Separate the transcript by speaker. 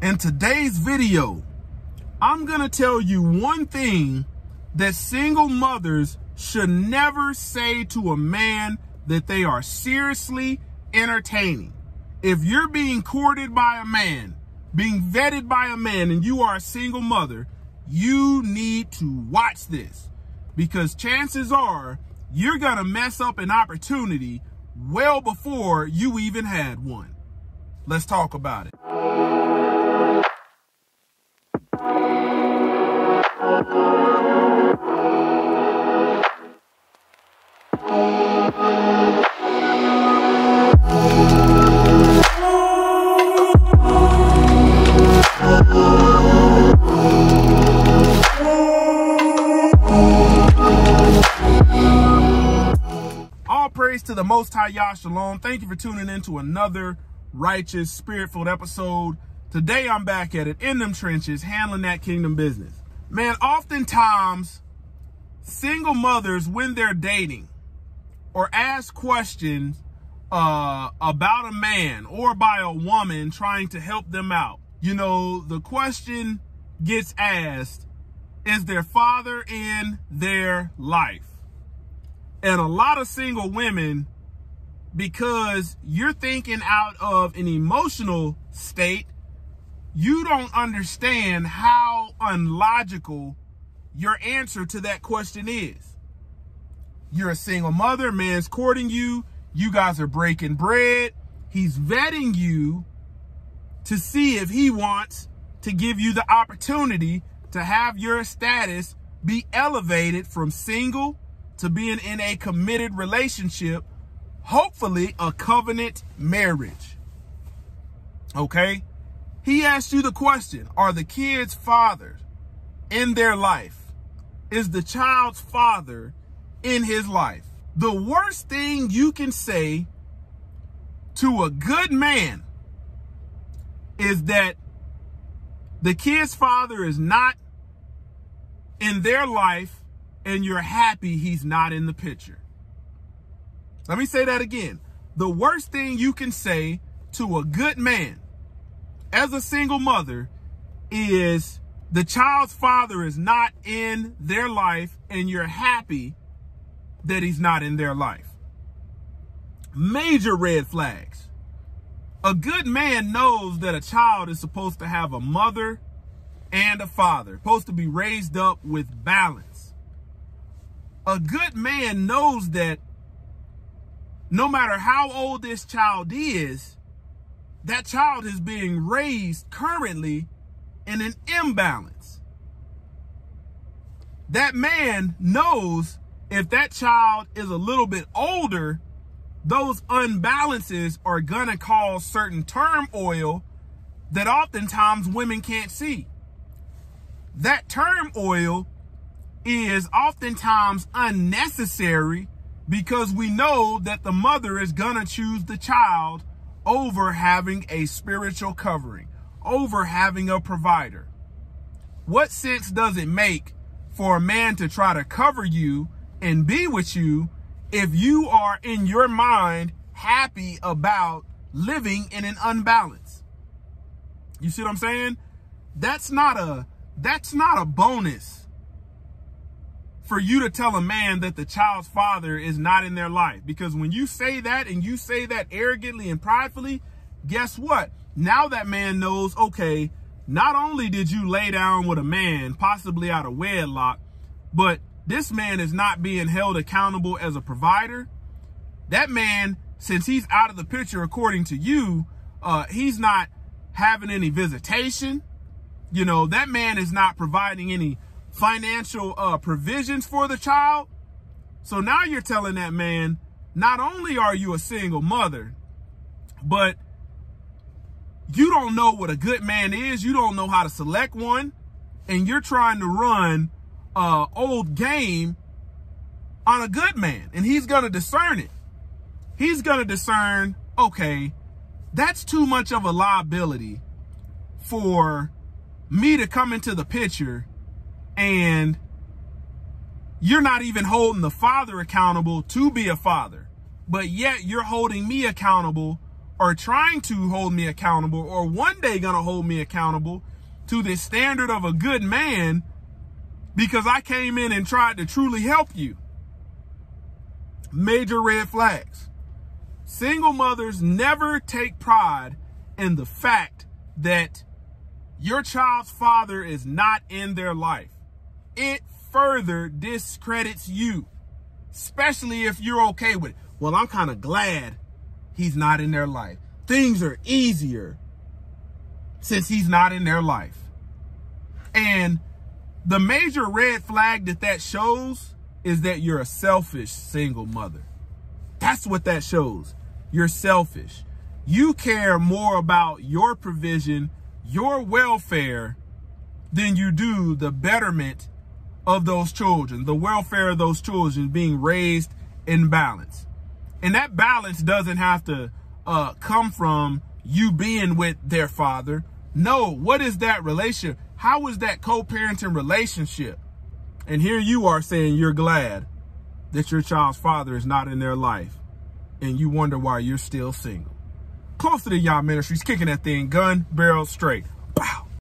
Speaker 1: In today's video, I'm going to tell you one thing that single mothers should never say to a man that they are seriously entertaining. If you're being courted by a man, being vetted by a man, and you are a single mother, you need to watch this because chances are you're going to mess up an opportunity well before you even had one. Let's talk about it. To the Most High Yah Shalom. Thank you for tuning in to another righteous, spirit-filled episode. Today I'm back at it in them trenches, handling that kingdom business. Man, oftentimes single mothers, when they're dating or ask questions uh, about a man or by a woman trying to help them out, you know, the question gets asked, is their father in their life? And a lot of single women, because you're thinking out of an emotional state, you don't understand how unlogical your answer to that question is. You're a single mother, man's courting you, you guys are breaking bread, he's vetting you to see if he wants to give you the opportunity to have your status be elevated from single to being in a committed relationship, hopefully a covenant marriage. Okay? He asked you the question, are the kids' fathers in their life? Is the child's father in his life? The worst thing you can say to a good man is that the kid's father is not in their life and you're happy he's not in the picture. Let me say that again. The worst thing you can say to a good man as a single mother is the child's father is not in their life and you're happy that he's not in their life. Major red flags. A good man knows that a child is supposed to have a mother and a father, supposed to be raised up with balance. A good man knows that no matter how old this child is, that child is being raised currently in an imbalance. That man knows if that child is a little bit older, those unbalances are to cause certain turmoil that oftentimes women can't see. That turmoil is oftentimes unnecessary because we know that the mother is going to choose the child over having a spiritual covering, over having a provider. What sense does it make for a man to try to cover you and be with you if you are in your mind happy about living in an unbalance? You see what I'm saying? That's not a that's not a bonus for you to tell a man that the child's father is not in their life. Because when you say that and you say that arrogantly and pridefully, guess what? Now that man knows, okay, not only did you lay down with a man, possibly out of wedlock, but this man is not being held accountable as a provider. That man, since he's out of the picture, according to you, uh, he's not having any visitation. You know, that man is not providing any financial uh, provisions for the child. So now you're telling that man, not only are you a single mother, but you don't know what a good man is. You don't know how to select one. And you're trying to run uh, old game on a good man. And he's going to discern it. He's going to discern, okay, that's too much of a liability for me to come into the picture and you're not even holding the father accountable to be a father, but yet you're holding me accountable or trying to hold me accountable or one day gonna hold me accountable to the standard of a good man because I came in and tried to truly help you. Major red flags. Single mothers never take pride in the fact that your child's father is not in their life. It further discredits you, especially if you're okay with it. Well, I'm kind of glad he's not in their life. Things are easier since he's not in their life. And the major red flag that that shows is that you're a selfish single mother. That's what that shows. You're selfish. You care more about your provision, your welfare, than you do the betterment of those children, the welfare of those children being raised in balance. And that balance doesn't have to uh, come from you being with their father. No, what is that relationship? How is that co-parenting relationship? And here you are saying you're glad that your child's father is not in their life and you wonder why you're still single. Close to the Yah Ministries, kicking that thing gun barrel straight.